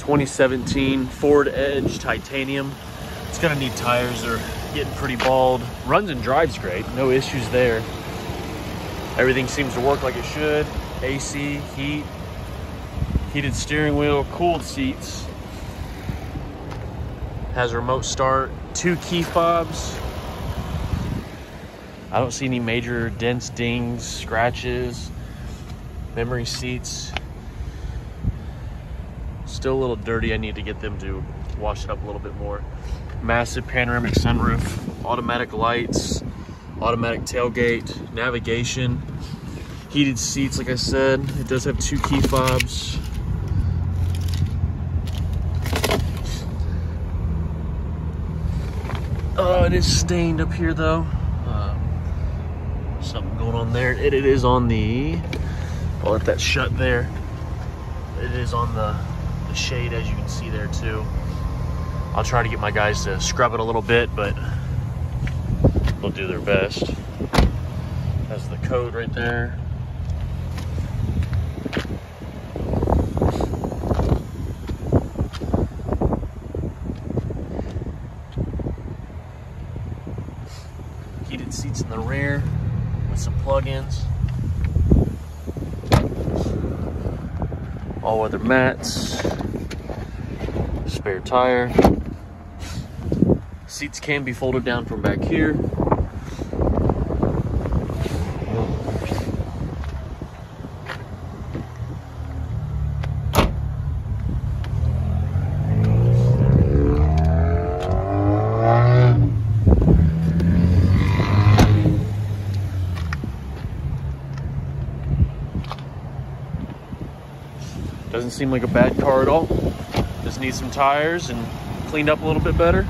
2017 Ford Edge titanium. It's gonna need tires. They're getting pretty bald. Runs and drives great. No issues there. Everything seems to work like it should. AC, heat, heated steering wheel, cooled seats. Has a remote start, two key fobs. I don't see any major dents, dings, scratches, memory seats. Still a little dirty. I need to get them to wash it up a little bit more. Massive panoramic sunroof, automatic lights, automatic tailgate, navigation, heated seats, like I said. It does have two key fobs. Oh, it is stained up here though. Um, something going on there. It, it is on the, I'll let that shut there. It is on the, the shade as you can see there too. I'll try to get my guys to scrub it a little bit, but they'll do their best. Has the code right there. Heated seats in the rear with some plug-ins. All-weather mats. Spare tire. Seats can be folded down from back here. Doesn't seem like a bad car at all. Just needs some tires and cleaned up a little bit better.